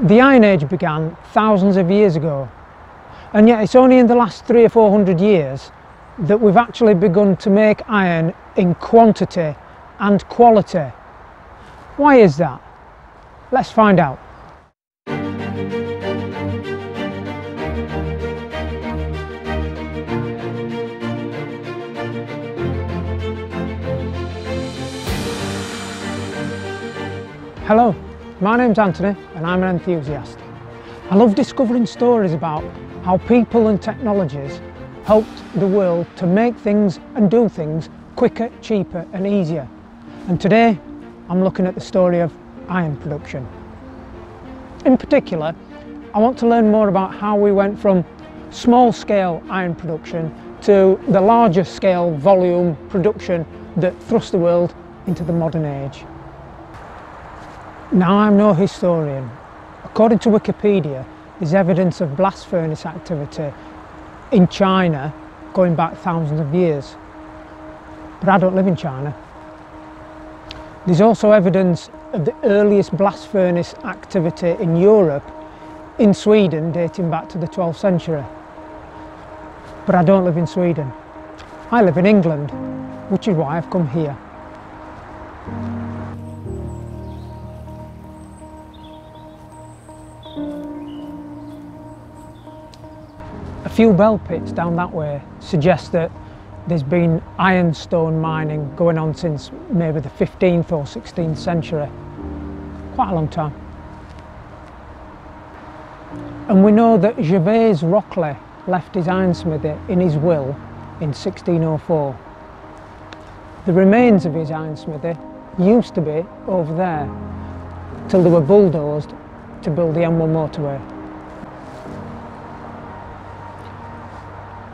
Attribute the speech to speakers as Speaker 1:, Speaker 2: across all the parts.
Speaker 1: The Iron Age began thousands of years ago, and yet it's only in the last three or four hundred years that we've actually begun to make iron in quantity and quality. Why is that? Let's find out. Hello, my name's Anthony and I'm an enthusiast. I love discovering stories about how people and technologies helped the world to make things and do things quicker, cheaper and easier. And today I'm looking at the story of iron production. In particular, I want to learn more about how we went from small scale iron production to the larger scale volume production that thrust the world into the modern age. Now I'm no historian. According to Wikipedia, there's evidence of blast furnace activity in China going back thousands of years. But I don't live in China. There's also evidence of the earliest blast furnace activity in Europe in Sweden dating back to the 12th century. But I don't live in Sweden. I live in England, which is why I've come here. A few bell pits down that way suggest that there's been ironstone mining going on since maybe the 15th or 16th century. Quite a long time. And we know that Gervase Rockley left his ironsmithy in his will in 1604. The remains of his ironsmithy used to be over there till they were bulldozed to build the M1 motorway.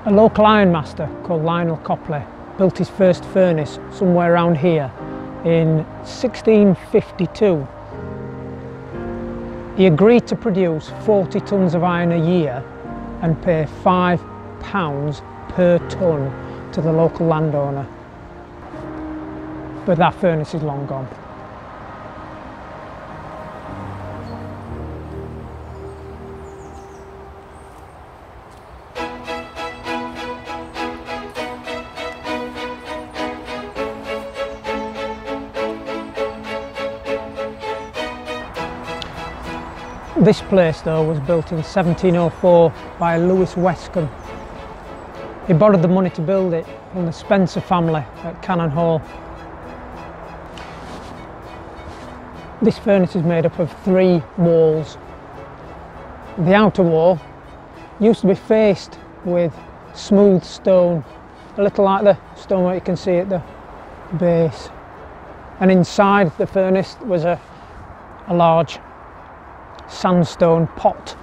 Speaker 1: A local ironmaster called Lionel Copley built his first furnace somewhere around here in 1652. He agreed to produce 40 tonnes of iron a year and pay £5 per tonne to the local landowner. But that furnace is long gone. This place though was built in 1704 by Lewis Westcombe. He borrowed the money to build it from the Spencer family at Cannon Hall. This furnace is made up of three walls. The outer wall used to be faced with smooth stone, a little like the stone that you can see at the base. And inside the furnace was a, a large sandstone pot.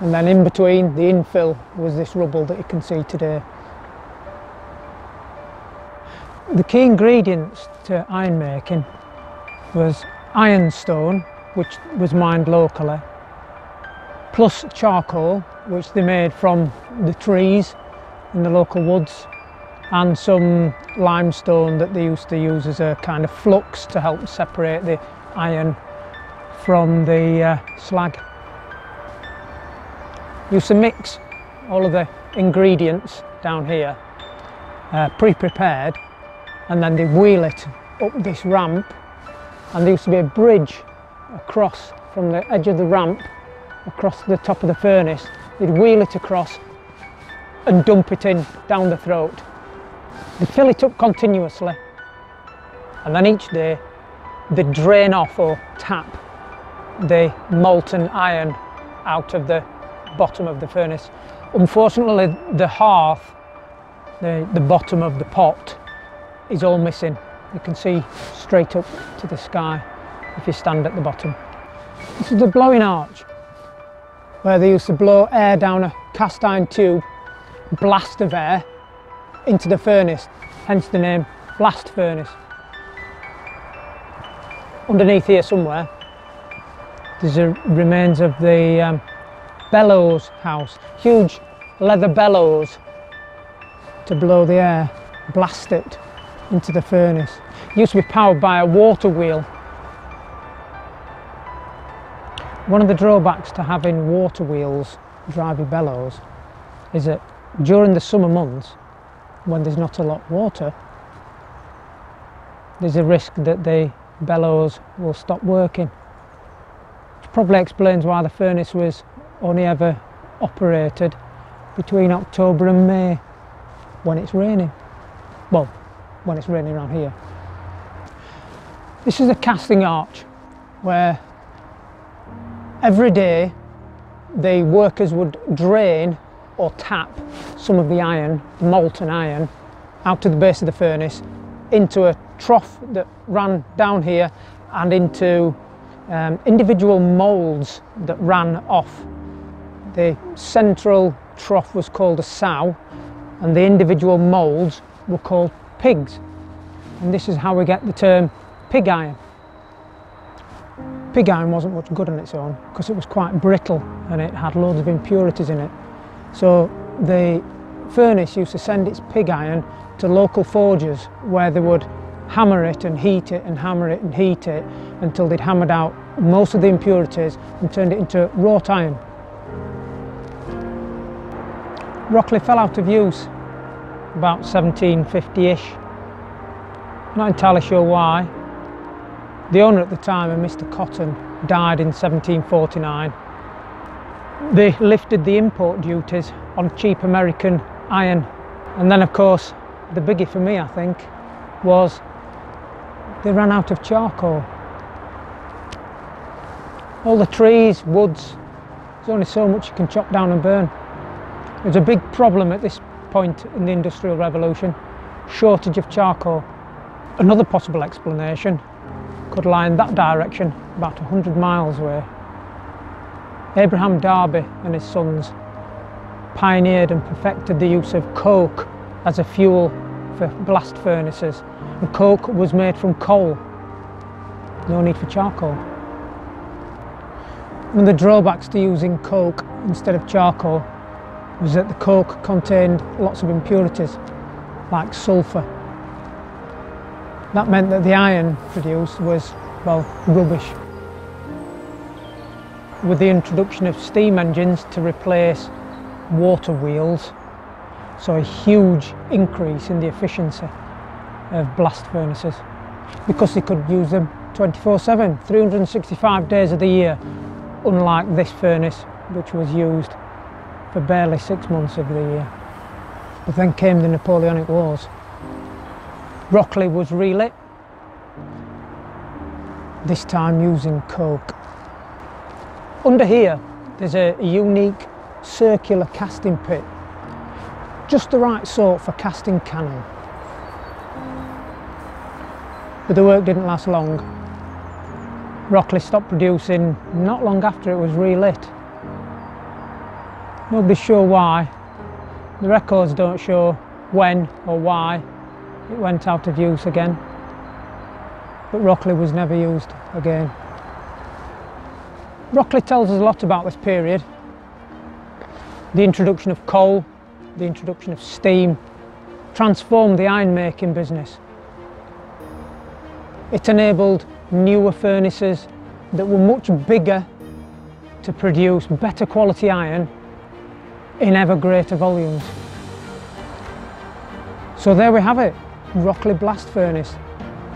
Speaker 1: And then in between the infill was this rubble that you can see today. The key ingredients to iron making was ironstone, which was mined locally, plus charcoal, which they made from the trees in the local woods, and some limestone that they used to use as a kind of flux to help separate the iron from the uh, slag. Used to mix all of the ingredients down here, uh, pre-prepared, and then they wheel it up this ramp and there used to be a bridge across from the edge of the ramp across the top of the furnace. They'd wheel it across and dump it in down the throat. They fill it up continuously and then each day they drain off or tap the molten iron out of the bottom of the furnace. Unfortunately, the hearth, the, the bottom of the pot, is all missing. You can see straight up to the sky if you stand at the bottom. This is the blowing arch, where they used to blow air down a cast iron tube, blast of air into the furnace, hence the name blast furnace. Underneath here somewhere there's a remains of the um, bellows house, huge leather bellows to blow the air, blast it into the furnace. It used to be powered by a water wheel. One of the drawbacks to having water wheels driving bellows is that during the summer months when there's not a lot of water there's a risk that the bellows will stop working probably explains why the furnace was only ever operated between October and May when it's raining. Well when it's raining around here. This is a casting arch where every day the workers would drain or tap some of the iron, molten iron, out to the base of the furnace into a trough that ran down here and into um, individual moulds that ran off. The central trough was called a sow and the individual moulds were called pigs. And this is how we get the term pig iron. Pig iron wasn't much good on its own because it was quite brittle and it had loads of impurities in it. So the furnace used to send its pig iron to local forges where they would hammer it and heat it and hammer it and heat it until they'd hammered out most of the impurities and turned it into wrought iron. Rockley fell out of use about 1750-ish. Not entirely sure why. The owner at the time, a Mr Cotton, died in 1749 they lifted the import duties on cheap American iron. And then of course, the biggie for me I think, was they ran out of charcoal. All the trees, woods, there's only so much you can chop down and burn. There's a big problem at this point in the Industrial Revolution, shortage of charcoal. Another possible explanation could lie in that direction, about 100 miles away. Abraham Darby and his sons pioneered and perfected the use of coke as a fuel for blast furnaces. And coke was made from coal, no need for charcoal. One of the drawbacks to using coke instead of charcoal was that the coke contained lots of impurities, like sulphur. That meant that the iron produced was, well, rubbish with the introduction of steam engines to replace water wheels so a huge increase in the efficiency of blast furnaces because they could use them 24-7 365 days of the year unlike this furnace which was used for barely six months of the year. But then came the Napoleonic Wars. Rockley was relit this time using coke. Under here, there's a, unique circular casting pit, just the right sort for casting cannon. But the work didn't last long. Rockley stopped producing not long after it was relit. Nobody's sure why. The records don't show when or why it went out of use again. But Rockley was never used again. Rockley tells us a lot about this period. The introduction of coal, the introduction of steam, transformed the iron making business. It enabled newer furnaces that were much bigger to produce better quality iron in ever greater volumes. So there we have it, Rockley Blast Furnace.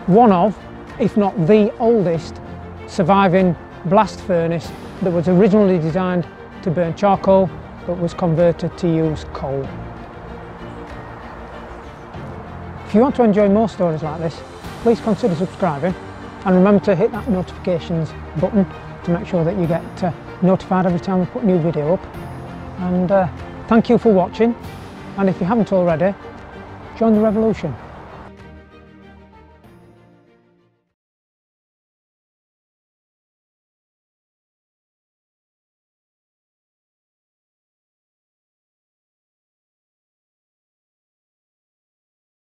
Speaker 1: One of, if not the oldest, surviving blast furnace that was originally designed to burn charcoal but was converted to use coal. If you want to enjoy more stories like this, please consider subscribing and remember to hit that notifications button to make sure that you get uh, notified every time we put new video up. And uh, thank you for watching and if you haven't already, join the revolution.